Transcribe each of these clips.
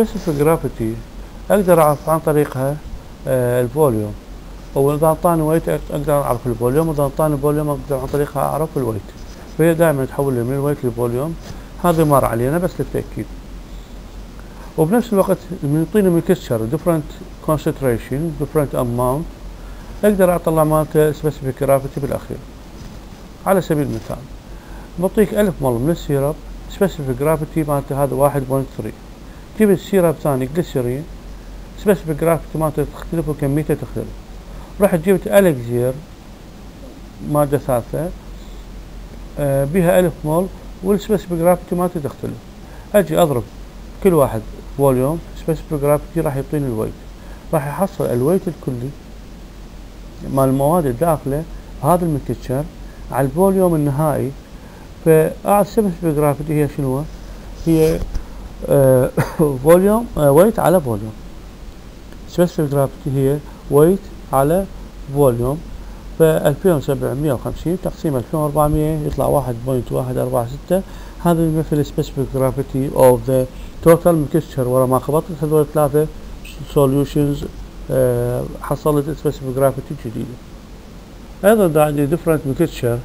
ال specific gravity أقدر أعرف عن طريقها آه، ال volume. وإذا أعطاني weight أقدر أعرف ال volume وإذا أعطاني volume أقدر عن طريقها أعرف ال weight. فهي دائما تحول من ال weight لل volume. هذا مر علينا بس للتأكيد. وبنفس الوقت من يعطيني mixture different concentration different amount أقدر اطلع مالته specific gravity بالأخير. على سبيل المثال بعطيك 1000 mL من ال syrup specific gravity مالته هذا 1.3 جيب ال syrup ثاني glycerin specific gravity مالته تختلف وكميته تختلف. رحت جبت elixir مادة ثالثة آه بها 1000 mL وال specific gravity مالته تختلف. أجي أضرب كل واحد volume specific gravity راح يعطيني ال weight. راح يحصل ال weight الكلي مال المواد الداخلة هذا ال mixture على ال volume النهائي. فأعد specific gravity هي شنو هي volume آه weight على volume specific gravity هي weight على volume ف 2750 تقسيم 2400 يطلع 1.146 هذا يمثل specific gravity of the total mixture ورا ما خبطت هذول ثلاثة solutions أه حصلت specific gravity جديدة. أيضا عندي different mixture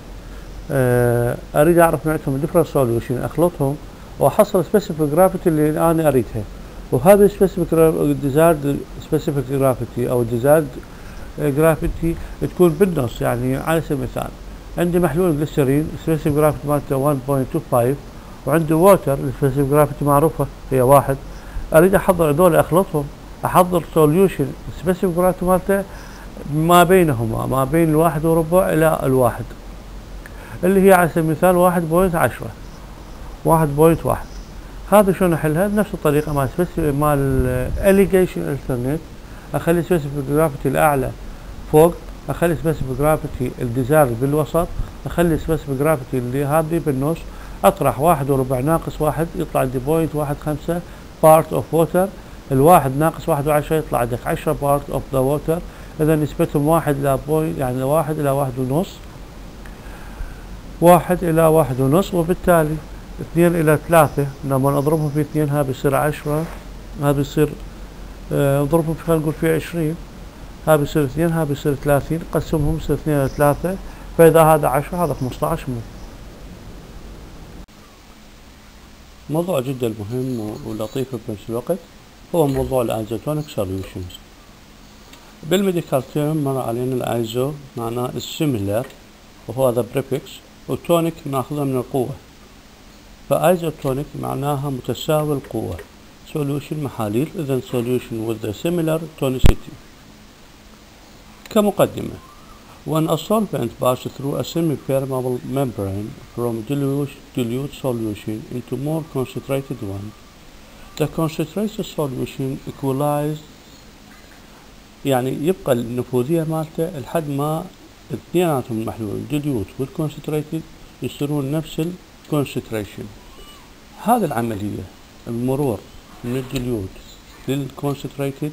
أريد أعرف نوعتهم different solution أخلطهم واحصل specific gravity اللي أنا اريدها وهذا specific desired specific gravity أو desired gravity تكون بالنص يعني على سبيل المثال عندي محلول glycerin specific gravity مالته 1.25 وعندي water ال specific gravity معروفة هي واحد. أريد أحضر هذول أخلطهم أحضر solution specific gravity مالته ما بينهما ما بين الواحد وربع إلى الواحد اللي هي على سبيل المثال واحد point عشرة. واحد point واحد. هذا شلون احلها بنفس الطريقة مال مال alligation alternate أخلي specific gravity الأعلى فوق أخلي specific gravity ال desired بالوسط أخلي specific gravity اللي هذه بالنص. أطرح واحد وربع ناقص واحد يطلع عندي point واحد خمسة part of water الواحد ناقص واحد وعشرة يطلع عندك عشرة part of the water إذا نسبتهم واحد إلى point يعني واحد إلى واحد ونص. واحد إلى واحد ونص وبالتالي اثنين إلى ثلاثة. لما نضربهم في اثنين هذا بيصير عشرة هذا بيصير آه، نضربهم خلينا نقول في عشرين هذا بيصير اثنين هذا بيصير ثلاثين قسمهم يصير اثنين إلى ثلاثة. فإذا هذا عشرة هذا خمسة عشر مو. موضوع جدا مهم ولطيف بنفس الوقت هو موضوع ال isotonic solutions. بال medical term مر علينا الأيزو معناه ال similar وهو the prefix و tonic ناخذه من القوة. ف isotonic معناها متساوي القوة solution محاليل إذا solution with the similar tonicity كمقدمة When a solvent passes through a semi-permeable membrane from dilute, dilute solution into more concentrated one, the concentrated solution equalized يعني يبقى النفوذية مالته لحد ما اثنيناتهم المحلول ال dilute وال concentrated يصيرون نفس ال concentration هذه العملية المرور من ال dilute لل concentrated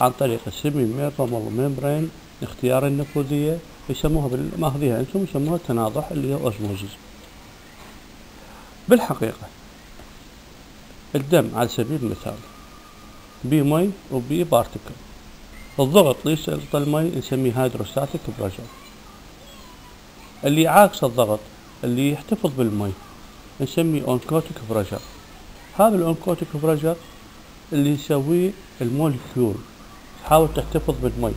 عن طريق ال semi-permeable membrane اختيار النفوذية يسموها ماخذيها أنتم يسموها التناضح اللي هو osmosis بالحقيقة الدم على سبيل المثال بي مي وبي particle الضغط اللي يسقط المي نسميه hydrostatic pressure اللي عاكس الضغط اللي يحتفظ بالمي نسميه oncotic pressure. هذا ال oncotic pressure اللي يسويه ال molecule تحاول تحتفظ بالمي.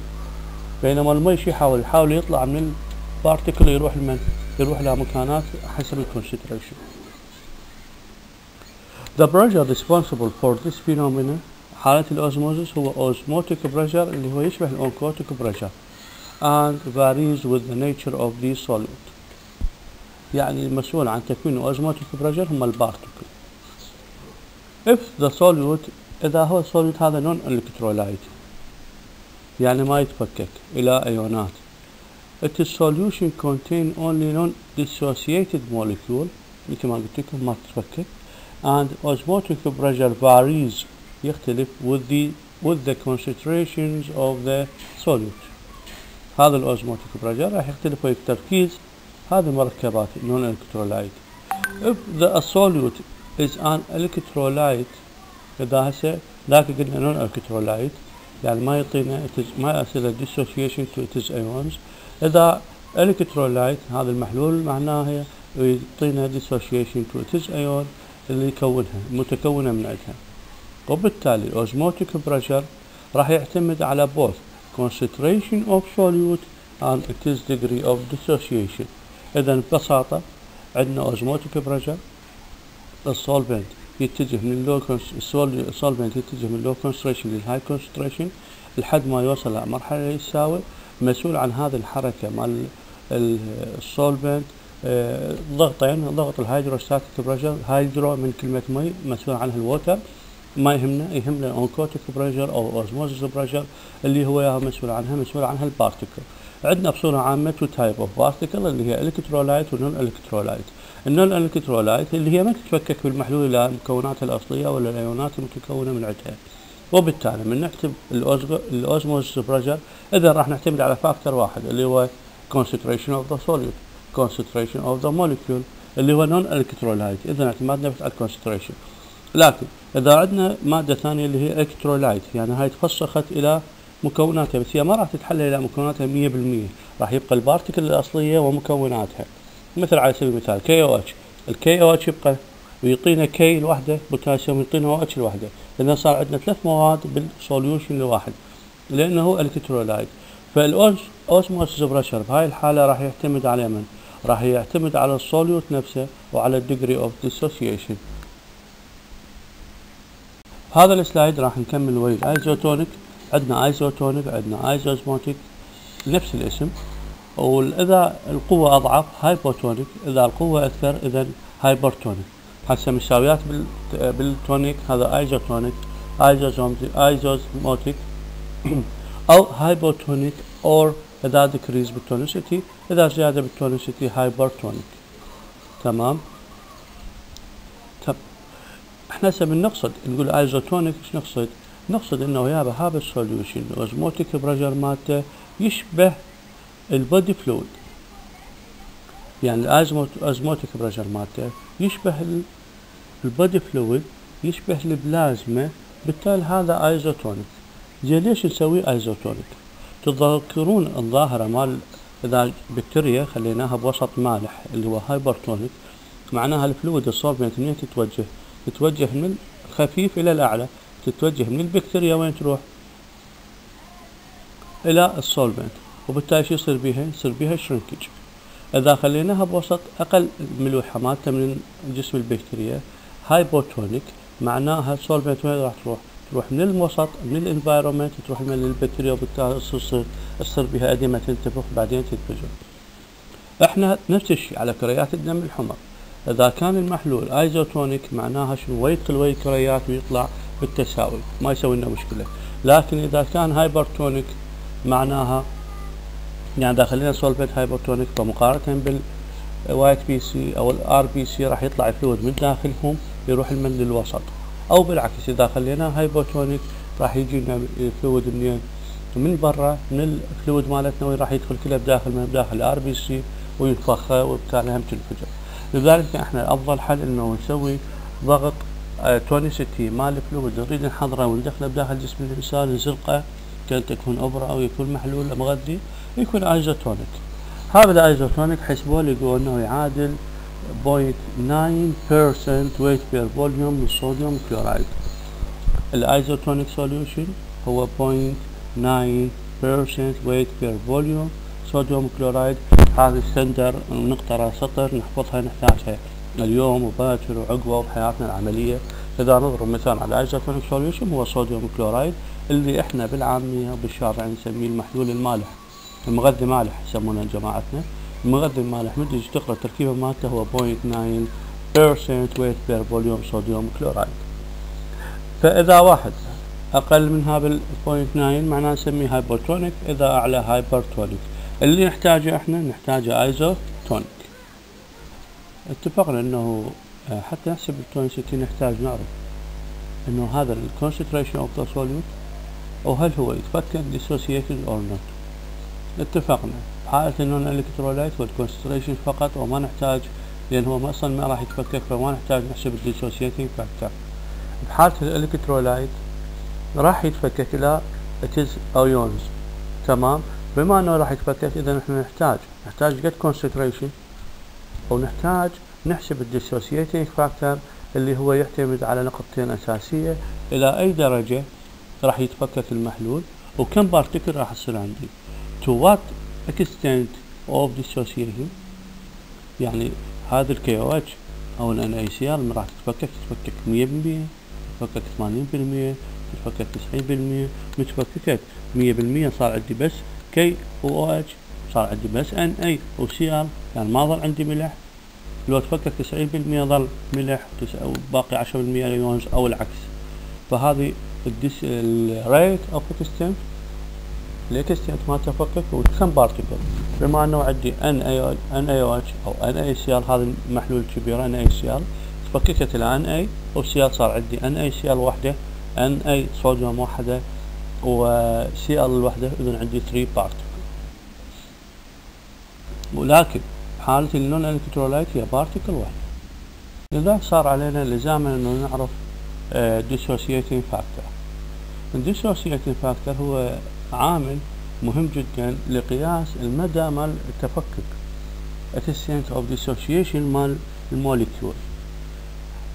بينما المي شو يحاول؟ يحاول يطلع من particle يروح لمن؟ يروح لمكانات حسب ال concentration The pressure responsible for this phenomenon حالة ال osmosis هو osmotic pressure اللي هو يشبه ال oncotic pressure and varies with the nature of the solute يعني المسؤول عن تكوين ال osmotic pressure هم ال particle if the solute إذا هو ال solute هذا non electrolyte يعني ما يتفكك إلى أيونات It is solution contain only non-dissociated molecule مثل ما قلت لكم ما تتفكك and osmotic pressure varies يختلف with the with the concentrations of the solute هذا ال osmotic pressure راح يختلف ويا التركيز هذه مركبات non electrolyte if the solute is an electrolyte إذا هسه ذاك قلنا non electrolyte يعني ما يعطينا ما يصير dissociation to its ions إذا electrolyte هذا المحلول معناه يعطينا dissociation to its ion اللي يكونها متكونة من عندها. وبالتالي ال osmotic pressure راح يعتمد على both concentration of solute and its degree of dissociation. اذا ببساطة عندنا osmotic pressure. ال solvent يتجه من ال low ال solvent يتجه من ال low concentration لل high concentration لحد ما يوصل لمرحله يساوي مسؤول عن هذه الحركة مال ال solvent آه، ضغطين ضغط ال hydrostatic pressure hydro من كلمة مي مسؤول عنها ال water ما يهمنا يهمنا ال oncotic pressure أو osmosis pressure اللي هو مسؤول عنها مسؤول عنها ال particle عندنا بصورة عامة two type of particle اللي هي electrolyte و non electrolyte ال non electrolyte اللي هي ما تتفكك بالمحلول إلى مكوناتها الأصلية ولا الأيونات المتكونة من عندها وبالتالي من نكتب ال osmosis pressure إذا راح نعتمد على factor واحد اللي هو concentration of the solute concentration of the molecule اللي هو non electrolyte إذا اعتمدنا على ال concentration لكن إذا عندنا مادة ثانية اللي هي electrolyte يعني هاي تفسخت إلى مكوناتها بس هي ما راح تتحلل إلى مكوناتها 100% راح يبقى ال particle الأصلية ومكوناتها. مثل على سبيل المثال كي أو اتش الكي أو اتش يبقى ويعطينا K الوحده بوتاسيوم يعطينا OH الوحده اذا صار عندنا ثلاث مواد بال solution الواحد. لأنه electrolyte فال osmosis pressure بهاي الحالة راح يعتمد على من؟ راح يعتمد على ال solute نفسه وعلى ال degree of dissociation هذا ال slide راح نكمل ويا ال isotonic عندنا isotonic عندنا isosmotic نفس الاسم. وإذا القوة أضعف hypotonic إذا القوة أكثر اذا hypertonic هسه مساويات بال tonic هذا isotonic isosmotic أو hypotonic or إذا decrease بال tonicity إذا زيادة بال tonicity hypertonic تمام؟ إحنا هسه من نقصد نقول isotonic إيش نقصد؟ نقصد إنه يابا هذا ال solution osmotic pressure مالته يشبه ال body fluid يعني ال osmotic pressure مالته يشبه ال body fluid يشبه البلازما بالتالي هذا isotonic. زين ليش نسوي isotonic؟ تتذكرون الظاهرة مال إذا بكتيريا خليناها بوسط مالح اللي هو hypertonic. معناها ال fluid ال solvent منين تتوجه تتوجه من الخفيف إلى الأعلى. تتوجه من البكتيريا وين تروح؟ إلى ال solvent. وبالتالي شو يصير بيها؟ يصير بيها shrinkage إذا خليناها بوسط أقل ملوحة مالته من جسم البكتيريا hypotonic معناها ال solvent وين راح تروح؟ تروح من الوسط من ال environment تروح من البكتيريا وبالتالي تصير بها edema تنتفخ بعدين تنفجر. إحنا نفس الشيء على كريات الدم الحمر. إذا كان المحلول isotonic معناها شنو؟ ويدخل ويا الكريات ويطلع بالتساوي ما يسوي لنا مشكلة. لكن إذا كان hypertonic معناها يعني اذا خلينا solvent hypertonic فمقارنة بال white BC أو ال RBC راح يطلع fluid من داخلهم يروح المن للوسط أو بالعكس إذا خليناه hypotonic راح يجي لنا فلويد منين؟ من برا من ال fluid مالتنا راح يدخل كله بداخل من بداخل ال RBC وينفخ وبالتالي هم تنفجر. لذلك إحنا افضل حل إنه نسوي ضغط tonicity مال ال fluid نريد نحضره وندخلة بداخل جسم الإنسان نزرقه كان تكون أبرة أو يكون محلول مغذي يكون isotonic. هذا ال isotonic حسبوه لقوا إنه يعادل 0.9% weight per volume من ال sodium chloride ال isotonic solution هو 0.9% weight per volume sodium chloride هذه standard نقطة سطر نحفظها نحتاجها. اليوم وباكر وعقبه وبحياتنا العملية. إذا نضرب مثال على isotonic solution هو sodium chloride اللي إحنا بالعامية بالشارع نسميه المحلول المالح المغذي مالح يسمونه جماعتنا. المغذي المالح من تجي تقرأ؟ التركيبة مالته هو 0.9% weight per volume sodium chloride. فإذا واحد أقل منها بال 0.9 معناه نسميه hypotonic إذا أعلى hypertonic اللي نحتاجه إحنا نحتاجه isotonic اتفقنا إنه آه، حتى نحسب ال tonicity نحتاج نعرف إنه هذا ال concentration of the solute أو هل هو يتفكك dissociated or not اتفقنا بحالة إنه ال electrolyte وال concentration فقط وما نحتاج لأن هو أصلا ما راح يتفكك فما نحتاج نحسب ال dissociating factor بحالة ال electrolyte راح يتفكك إلى its ions تمام؟ بما إنه راح يتفكك إذا إحنا نحتاج نحتاج قد concentration أو نحتاج نحسب ال dissociating factor اللي هو يعتمد على نقطتين أساسية. إلى أي درجة راح يتفكك المحلول وكم particle راح يصير عندي؟ To what extent of dissociation? يعني هذا ال KOH أو ال NaCl راح تتفكك تتفكك 100% تتفكك 80% تتفكك 90% متفككت 100% صار عندي بس K و OH صار عندي بس Na و Cl يعني ما ظل عندي ملح. لو تفكك 90% ظل ملح وباقي 10% ions أو العكس. فهذه ال rate of extent ال extent ما تفكك وكم بارتكل بما أنه عندي ان اي ان اي أو اتش أو ان اي سي ال هذا المحلول الكبير NaCl. تفككت إلى Na و Cl صار عندي NaCl وحده Na sodium وحده و Cl الوحده اذا عندي 3 particle ولكن بحالة ال non electrolyte هي particle واحدة. لذلك صار علينا لزاما إنه نعرف dissociating factor ال dissociating factor هو عامل مهم جدا لقياس المدى مال التفكك. Extent of dissociation مال ال molecule.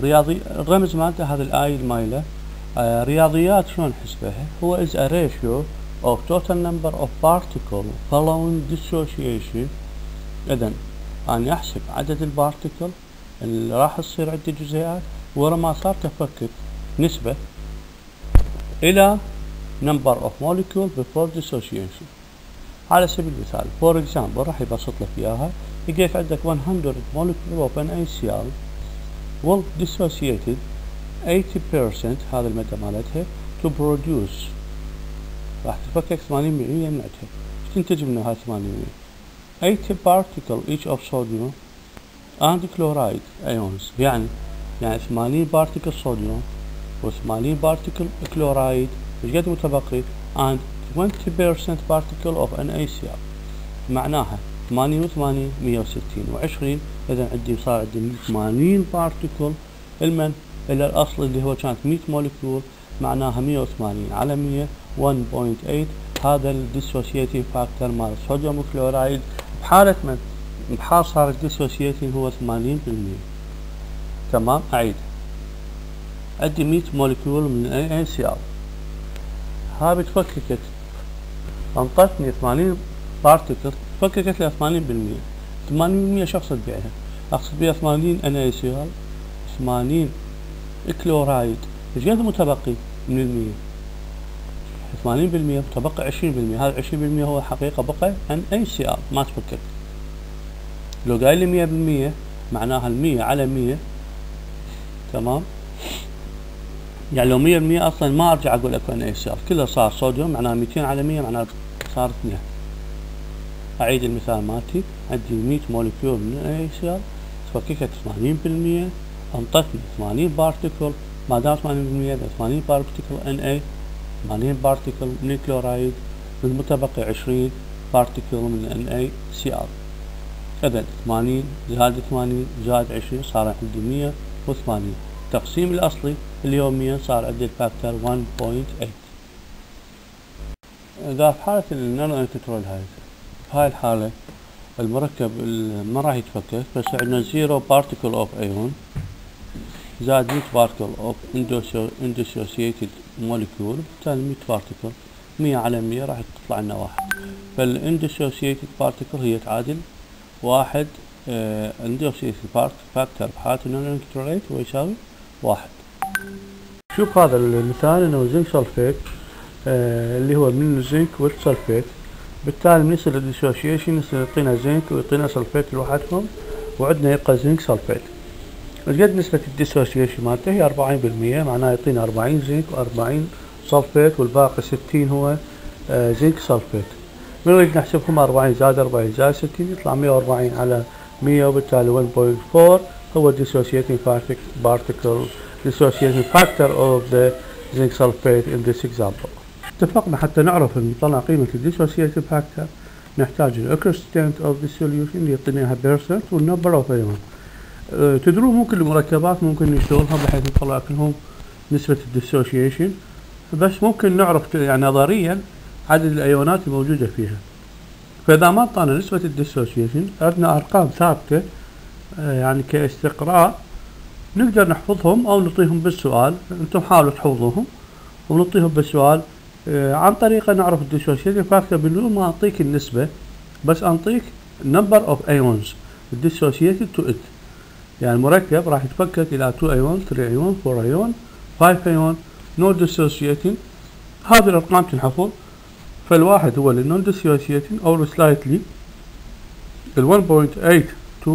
رياضي الرمز مالته هذا ال i المايله آه رياضيات شلون نحسبها هو is a ratio of total number of particles following dissociation اذا اني أحسب عدد ال particle اللي راح تصير عندي جزيئات ورا ما صار تفكك نسبة إلى number of molecule before dissociation. على سبيل المثال for example راح يبسط لك إياها. لقيت عندك 100 molecule of NaCl will dissociated 80% هذا المادة مالتها to produce. راح تفكك 80% منها إيش تنتج منها هاي 80% 80 particle each of sodium and chloride ions. يعني يعني 80 particle sodium و80 particle كلورايد إيش قد متبقي and 20% particle of NaCl. معناها 88 160 و20 اذا عندي صار عندي 80 particle المن إلى الأصل اللي هو كانت 100 molecule معناها 180 على 100 1.8 هذا ال dissociating factor مال ال sodium chloride بحالة من بحال صار ال dissociating هو 80% تمام؟ أعيد. عندي 100 molecule NaCl هاي بتفككت. أنطتني 80 particle فككت لي 80% 80% شو اقصد بيها؟ أقصد بيها 80 NaCl 80 كلورايد. إيش قد متبقي من المية؟ 80% متبقي 20% هذا 20% هو حقيقة بقى NaCl ما تفكك لو قايل لي 100% معناها المية على 100 تمام؟ يعني لو 100% أصلا ما أرجع أقول اكو NaCl كله صار صوديوم معناها 200 على 100 معناها صارت 100 أعيد المثال مالتي. عندي 100 molecule NaCl تفككت 80% أنطتني 80 particle ما دام 80% 80 particle Na 80 particle من الكلورايد بالمتبقي 20 particle من ال اذا 80 زائد 80 زائد 20 صار عندي 180 التقسيم هو 100 صار عندي ال factor 1.8 إذا في حالة ال non electrolyte هاي في هاي الحالة المركب ما راح يتفكك بس عندنا zero particle of ion زائد 100 particle of undissociated molecule بالتالي 100 particle 100 على 100 راح تطلع لنا واحد. فال undissociated particle هي تعادل واحد undissociated factor بحالة ال non-electrolyte هو يساوي واحد. شوف هذا المثال إنه zinc sulfate آه اللي هو من ال zinc وال sulfate. بالتالي من يصير ال dissociation يصير يعطينا زنك ويعطينا sulfate لوحدهم وعندنا يبقى zinc sulfate. قد نسبة ال dissociation مالته هي أربعين بالمية معناه يعطينا أربعين زنك وأربعين sulfate والباقي ستين هو آه zinc sulfate. من نريد نحسبهم أربعين زائد أربعين زائد ستين يطلع مية وأربعين على مية وبالتالي 1.4 هو dissociating particle dissociating factor of the zinc sulfate in this example. اتفقنا حتى نعرف نطلع قيمة ال dissociative factor نحتاج ال extent of dissociation اللي يعطينا إياها percent وال number of ion تدرون ممكن المركبات ممكن نشتغلها بحيث نطلع لهم نسبة ال dissociation. بس ممكن نعرف يعني نظريا عدد الأيونات الموجودة فيها. فإذا ما أعطانا نسبة ال dissociation عندنا أرقام ثابتة آه، يعني كاستقراء نقدر نحفظهم أو نعطيهم بالسؤال. أنتم حاولوا تحفظوهم ونعطيهم بالسؤال. آه، عن طريقة نعرف ال dissociation. factor بدون ما أعطيك النسبة بس انطيك number of ions. Dissociated to it. يعني المركب راح يتفكك إلى 2 ايون 3 ايون 4 ايون 5 ion no dissociating. هذه الأرقام تنحفظ. فالواحد هو ال non dissociating أو slightly. ال 1.8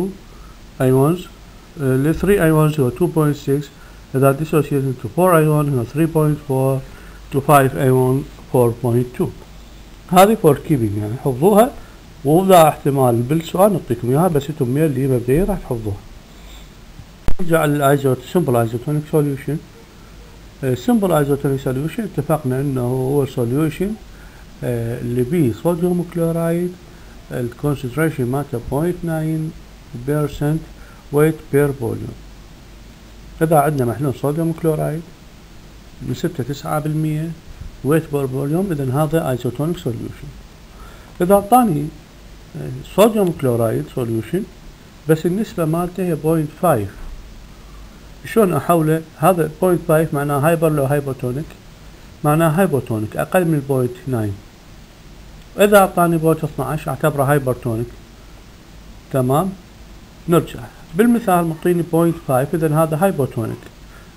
2 ions ال 3 ions هو 2.6 إذا dissociated to 4 ايون هو 3.4 to 5 ايون 4.2 هذه for keeping يعني حفظوها. وإذا احتمال بالسؤال نعطيكم إياها بس أنتم اللي مبدئيا راح تحفظوها. نرجع لل isot simple isotonic solution simple isotonic solution اتفقنا انه هو solution اللي بيه sodium chloride ال concentration مالته 0.9% weight per volume اذا عندنا محلول sodium chloride نسبته 9% weight per volume اذا هذا isotonic solution اذا اعطاني sodium chloride solution بس النسبة مالته هي 0.5 شلون أحوله؟ هذا 0.5 معناه hyper لو hypotonic معناه hypotonic أقل من point 9 إذا أعطاني point 12 أعتبره hypertonic تمام؟ نرجع. بالمثال معطيني point 5 اذا هذا hypotonic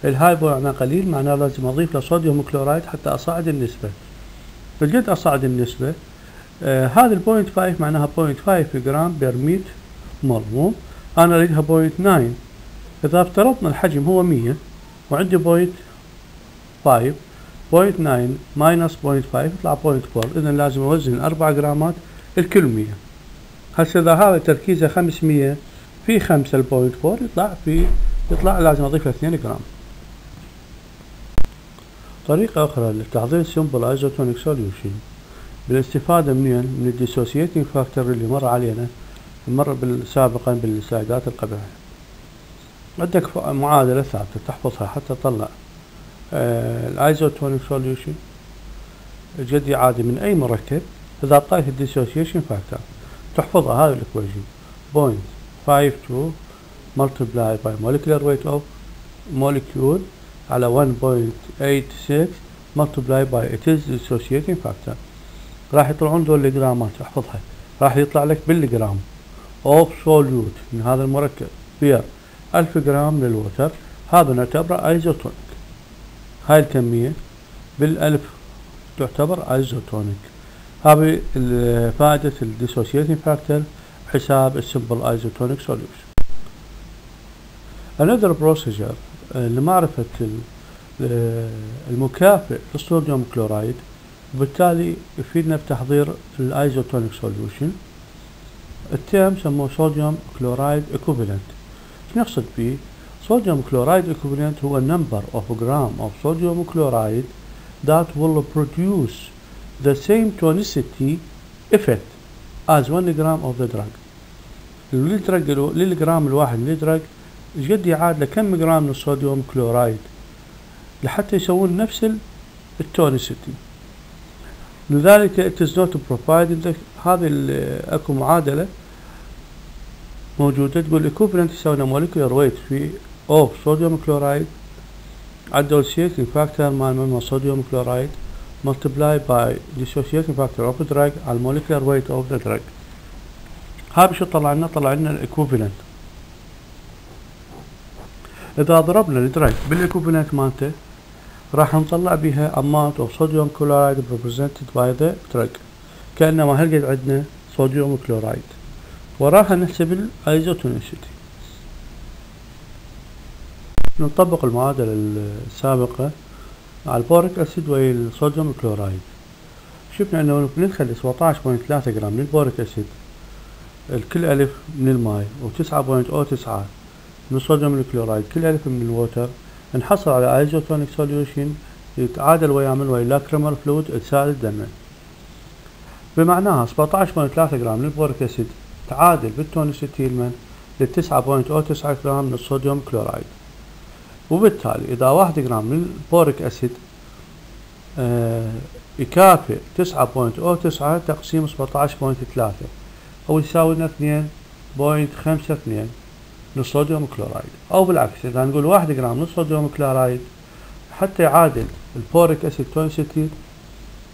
ال hypo معناه قليل معناه لازم أضيف له sodium chloride حتى أصعد النسبة. فقد أصعد النسبة. آه هذا ال point 5 معناها point 5 gram per مية مل مو أنا أريدها point 9 إذا افترضنا الحجم هو 100 وعندي point 5 point 9 minus point 5 يطلع point 4 اذا لازم أوزن 4 جرامات الكل 100 هسه إذا هذا تركيزه 500 في 5 ال point 4 يطلع في يطلع لازم له 2 جرام. طريقة أخرى لتحضير simple isotonic solution بالاستفادة من من ال dissociating factor اللي مر علينا مر سابقا بال slideات القبلية عندك معادلة ثابتة تحفظها حتى تطلع. ال isotonic solution جدي عادي من أي مركب. إذا اعطيت ال dissociation factor تحفظها هذه ال equation point 52 multiply by molecular weight of molecule على 1.86 multiply by its dissociating factor. راح يطلعون دول الجرامات أحفظها. راح يطلع لك بالجرام. of solute من هذا المركب. per 1000 جرام من ال water هذا نعتبره isotonic. هاي الكمية بالألف تعتبر isotonic. هذه فائدة ال dissociating factor بحساب ال simple isotonic solution another procedure لمعرفة المكافئ لل sodium chloride وبالتالي يفيدنا بتحضير ال isotonic solution ال term سموه sodium chloride شو نقصد به sodium chloride equivalent هو number of gram of sodium chloride that will produce the same tonicity effect as 1 gram of the drug. لل drug للجرام الواحد من ال drug إيش قد يعاد له كم جرام من ال sodium chloride لحتى يسوون نفس ال tonicity لذلك it is not provided هذه أكو معادلة موجودة تقول equivalent يساوي molecular weight في of sodium chloride dissociating factor مال من sodium chloride multiply by dissociating factor of drug على molecular weight of the drug. هذا شو طلع لنا؟ طلع لنا ال equivalent إذا ضربنا ال drug بال equivalent مالته راح نطلع بها amount of sodium chloride represented by the drug. كأنما هالقد عندنا sodium chloride وراها نحسب ال isotonicity نطبق المعادلة السابقة على ال boric acid وال sodium chloride. شفنا أنه بندخل 17.3 جرام من ال boric acid لكل ألف من الماء و9.09 من ال sodium ال chloride كل ألف من ال water. نحصل على isotonic solution يتعادل ويا من ويا lacrimal fluid اتسال الدم. بمعناها 17.3 جرام من ال boric acid تعادل بال tonicity المن ل 9.09 جرام من ال sodium chloride. وبالتالي إذا واحد جرام من ال boric acid آه يكافئ تسعة point O تسعة تقسيم سبعتاش point ثلاثة أو يساوي لنا اثنين point خمسة اثنين لل sodium chloride. أو بالعكس إذا نقول واحد جرام من ال sodium chloride حتى يعادل ال boric acid tonicity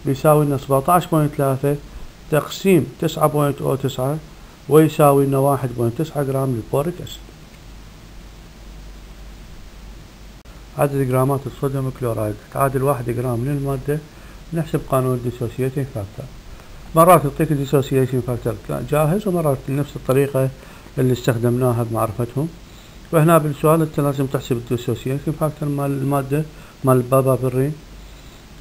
بيساوي لنا سبعتاش point ثلاثة تقسيم تسعة point O تسعة ويساوي لنا واحد point تسعة جرام لل boric acid. عدد جرامات ال sodium chloride. تعادل واحد جرام من المادة نحسب قانون ال dissociating factor مرات يعطيك ال dissociation factor جاهز ومرات بنفس الطريقة اللي استخدمناها بمعرفتهم. وهنا بالسؤال أنت لازم تحسب ال dissociation factor مال المادة مال ال papaverine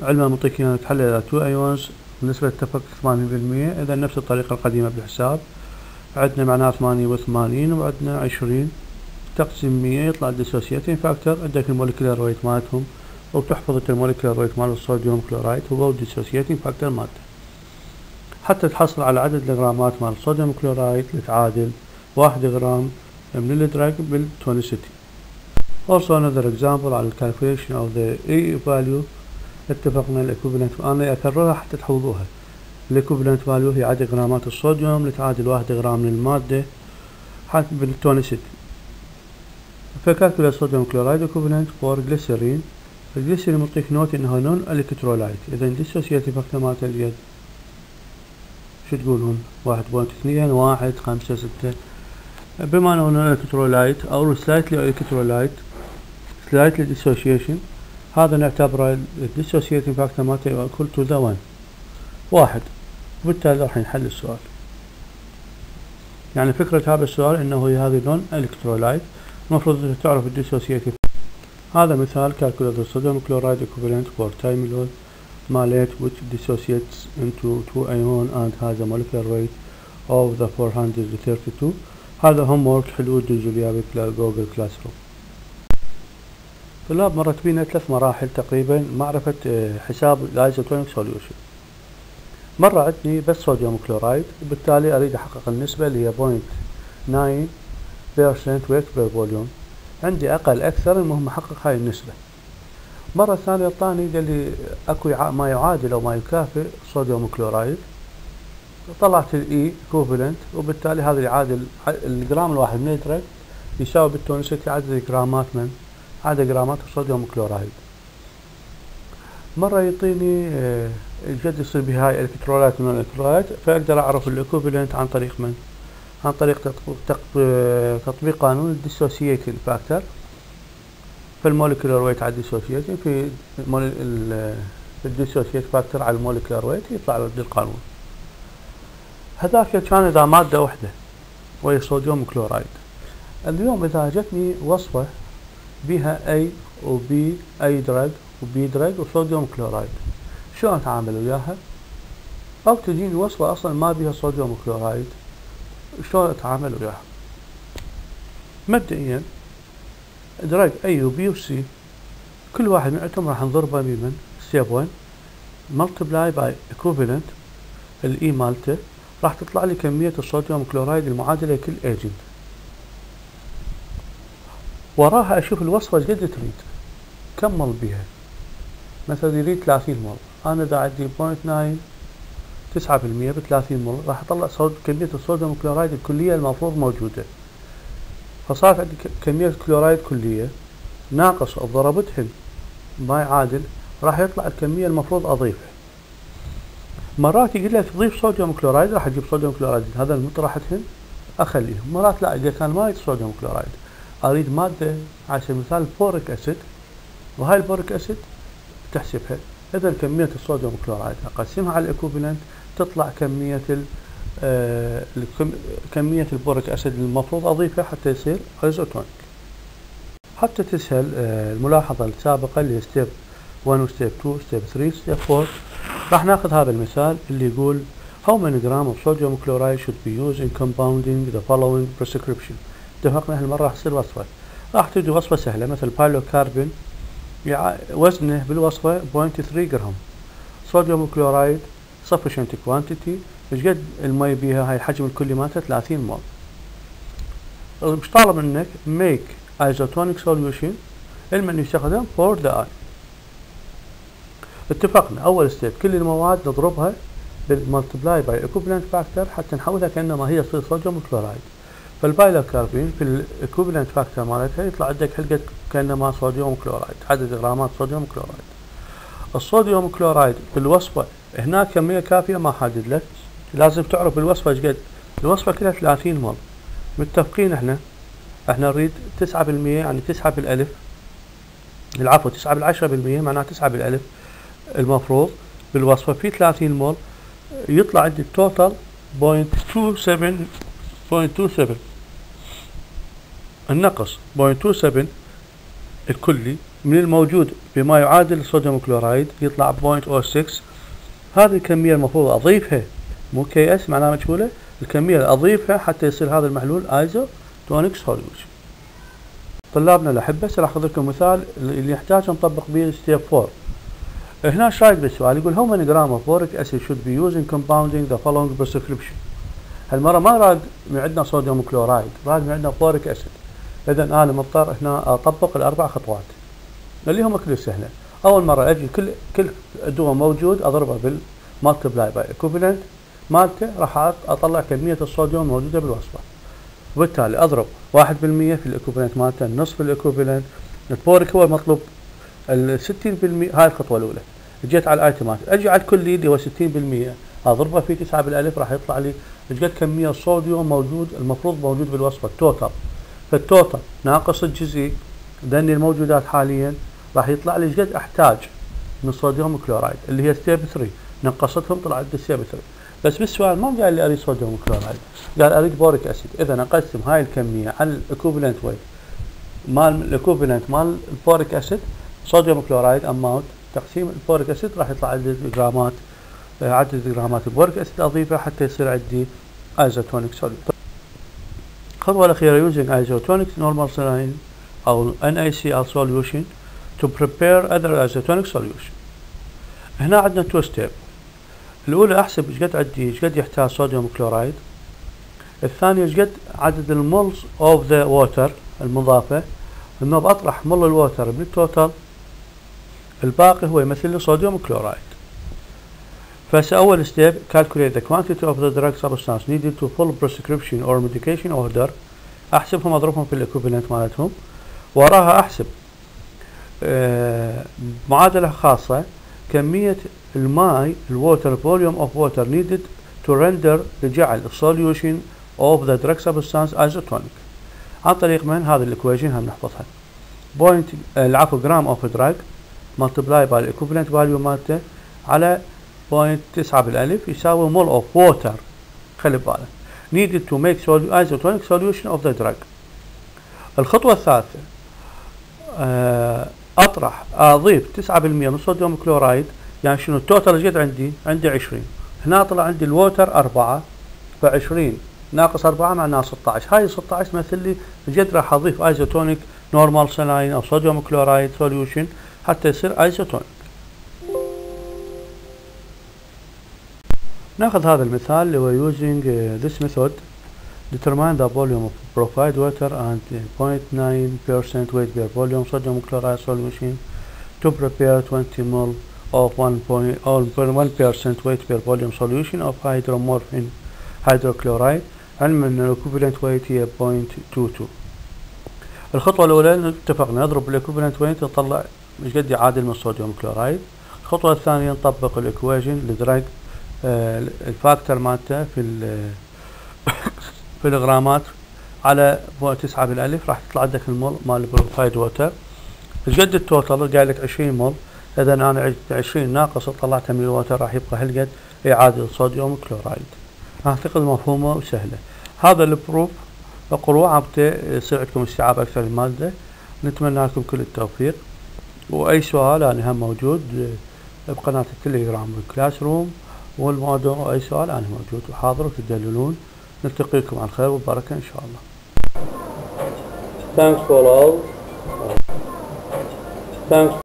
علما معطيك إياها تحلل إلى 2 ions بنسبة التفكك 80% إذا نفس الطريقة القديمة بالحساب. عندنا معناها 88 وعندنا 20 تقسيم 100 يطلع ال dissociating factor. عندك ال molecular weight مالتهم وبتحفظ انت ال molecular weight مال ال sodium chloride وال dissociating factor مالته حتى تحصل على عدد الغرامات مال ال sodium chloride لتعادل واحد غرام من ال drug بال tonicity. Also another example على calculation of the E value. اتفقنا ال equivalent أنا أكررها حتى تحفظوها ال equivalent value هي عدد غرامات الصوديوم لتعادل واحد غرام من المادة حتى بال tonicity ف calculate sodium chloride equivalent for glycerin الجليسرين معطيك note إنها non electrolyte إذا dissociating factor مالت اليد. شو تقولون واحد point اثنين واحد خمسة ستة. بما انه non electrolyte أو slightly electrolyte slightly dissociation هذا نعتبره ال dissociating factor مالته equal to the 1 واحد. وبالتالي راح نحل السؤال. يعني فكرة هذا السؤال إنه هي هذه electrolyte المفروض تعرف ال dissociating هذا مثال calculate the sodium chloride equivalent for timolol malate which dissociates into two ion and has a molecular weight of the 432 هذا homework حلو تجوا لي Google Classroom طلاب مرت بينا ثلاث مراحل تقريبا. معرفة آه، حساب ال isotonic solution مرة عندي بس sodium chloride وبالتالي أريد أحقق النسبة اللي هي 0.9% weight per volume عندي أقل أكثر المهم أحقق هاي النسبة. مرة ثانية اعطاني قال لي أكو ما يعادل أو ما يكافئ sodium chloride طلعت ال equivalent وبالتالي هذا يعادل الجرام الواحد من ال drug يساوي بال tonicity عدد جرامات من؟ عدد جرامات ال sodium chloride مرة يعطيني الجد يصير بهاي electrolyte من ال electrolyte فأقدر أعرف ال equivalent عن طريق من؟ عن طريق تطبيق قانون ال dissociating factor في ال molecular weight على ال dissociating في ال dissociate factor على ال molecular weight يطلع له القانون. هذاك كان إذا مادة واحدة وهي sodium chloride. اليوم إذا جتني وصفة بها A و B A drug و B drug و sodium chloride. شلون أتعامل وياها؟ أو تجيني وصفة أصلا ما بها sodium chloride. شلون أتعامل وياها؟ مبدئيا drug A و B و C كل واحد منهم راح نضربه بمن step 1 multiply by equivalent ال E مالته راح تطلع لي كمية ال sodium chloride المعادلة لكل agent وراها أشوف الوصفة قد تريد. كم مل بيها؟ مثلا يريد 30 مل أنا اذا عندي 0.9 9% ب 30 مل راح أطلع صود كمية ال sodium chloride الكلية المفروض موجودة. فصارت عندي كمية كلورايد كلية ناقص ضربتهن ما يعادل راح يطلع الكمية المفروض أضيفها. مرات يقول لك ضيف sodium chloride راح أجيب sodium chloride. هذا المطرحتهن أخليهم. مرات لا إذا كان ما sodium chloride. أريد مادة على سبيل المثال boric acid. وهاي ال boric acid تحسبها. اذا كمية ال sodium chloride. أقسمها على ال equivalent تطلع كمية ال آه كمية ال boric acid المفروض اضيفها حتى يصير isotonic. حتى تسهل آه الملاحظة السابقة اللي هي step 1 و step 2 step 3 step 4 راح ناخذ هذا المثال اللي يقول how many gram of sodium chloride should be used in compounding the following prescription. اتفقنا هالمرة راح تصير وصفة. راح تجي وصفة سهلة مثل pilocarpine وزنه بالوصفة 0.3 جرام sodium chloride sufficient quantity إيش قد المي بيها هاي الحجم الكلي مالته 30 مول. مش طالب منك make isotonic solution إنه يستخدم for the eye اتفقنا أول step كل المواد نضربها بال multiply by equivalent factor حتى نحولها كأنما هي sodium chloride. فال pilocarpine في ال equivalent factor مالتها يطلع عندك حلقة كأنما sodium chloride عدد غرامات sodium chloride. ال sodium chloride بالوصفه هناك كمية كافية ما حدد لك لازم تعرف بالوصفه إيش قد. الوصفة كلها 30 مول متفقين إحنا؟ إحنا نريد 9% يعني 9 بالألف. العفو 9 بالعشرة بالمية معناها 9 بالألف. المفروض بالوصفة في 30 مول يطلع عندي ال total 0.27 النقص. 0.27 الكلي من الموجود بما يعادل ال sodium chloride يطلع 0.06 هذه الكمية المفروض أضيفها. مو QS معناها مجهولة الكمية اللي أضيفها حتى يصير هذا المحلول isotonic solution طلابنا الأحبة راح أخذ لكم مثال اللي يحتاج نطبق به step 4 هنا رايك بالسؤال يقول how many gram of boric acid should be used in compounding the following prescription هالمرة ما راد من عندنا sodium chloride راد من عندنا boric acid اذا أنا مضطر هنا أطبق الأربع خطوات. اللي هم كلش سهله أول مرة أجي كل كل دواء موجود اضربه بال multiply by equivalent مالته راح أطلع كمية الصوديوم الموجودة بالوصفة. وبالتالي أضرب 1% في ال equivalent مالته في ال equivalent ال boric هو المطلوب ال 60% هاي الخطوة الأولى. جيت على ال item ات. أجي على الكلي اللي هو 60% اضربه في 9 بالألف راح يطلع لي إيش قد كمية الصوديوم موجود المفروض موجود بالوصفة. ال total فال total ناقص الجزئي لاني الموجودات حاليا راح يطلع لي قد أحتاج؟ من sodium chloride اللي هي step 3 نقصتهم طلع عندي step 3 بس بالسؤال ما قال لي أريد sodium chloride؟ قال أريد boric acid. إذا اقسم هاي الكمية على ال equivalent weight مال ال equivalent مال ال boric acid sodium chloride amount تقسيم ال boric acid راح يطلع عندي جرامات عدد جرامات ال boric acid أضيفه حتى يصير عندي isotonic solution الخطوه الاخيره using isotonic normal saline أو NaCl solution to prepare other isotonic solution هنا عندنا two step الاولى أحسب إيش قد عندي إيش قد يحتاج sodium chloride الثانية إيش قد عدد ال moles of the water المضافة. انه بطرح مول ال water بال total. الباقي هو يمثل لي sodium chloride فهسه اول step calculate the quantity of the drug substance needed to full prescription or medication order احسبهم اضربهم في ال equivalent مالتهم وراها احسب آه معادلة خاصة كمية الماء ال water volume of water needed to render لجعل solution of the drug substance isotonic عن طريق من هذه ال equation هم نحفظها point العفو gram of drug multiply by equivalent value مالته على point تسعة بالألف يساوي مول of water خلي بالك needed to make isotonic solution of the drug. الخطوة الثالثة آه، أضيف تسعة بالمية من sodium chloride يعني شنو؟ ال total جد عندي عندي عشرين. هنا طلع عندي ال water أربعة فعشرين ناقص أربعة معناها 16 هاي 16 مثل لي جد راح أضيف ايزوتونيك نورمال سلاين أو صوديوم كلورايد سوليوشن حتى يصير ايزوتونيك ناخذ هذا المثال اللي هو using uh, this method determine the volume of purified water and 0.9% weight per volume sodium chloride solution to prepare 20 ml of 1.1% weight per volume solution of hydromorphine hydrochloride علما ان ال equivalent weight هي 0.22 الخطوة الأولى اتفقنا نضرب ال equivalent weight نطلع إيش قد يعادل من الصوديوم كلورايد الخطوة الثانية نطبق ال equation ل drug آه ال factor مالته في في الغرامات على تسعة بالألف راح تطلع عندك المول مال ال provided water. قد ال total قال لك 20 مول إذا أنا 20 ناقص طلعتها من ال water راح يبقى هالقد إعادة sodium chloride. أعتقد مفهومة وسهلة. هذا البروف اقروا عبته يصير عندكم استيعاب أكثر المادة نتمنى لكم كل التوفيق. وأي سؤال أنا هم موجود بقناة التليجرام Classroom. والموضوع أي سؤال أنا موجود وحاضر وتدللون نلتقيكم على خير وبركة إن شاء الله Thanks for all. Thanks.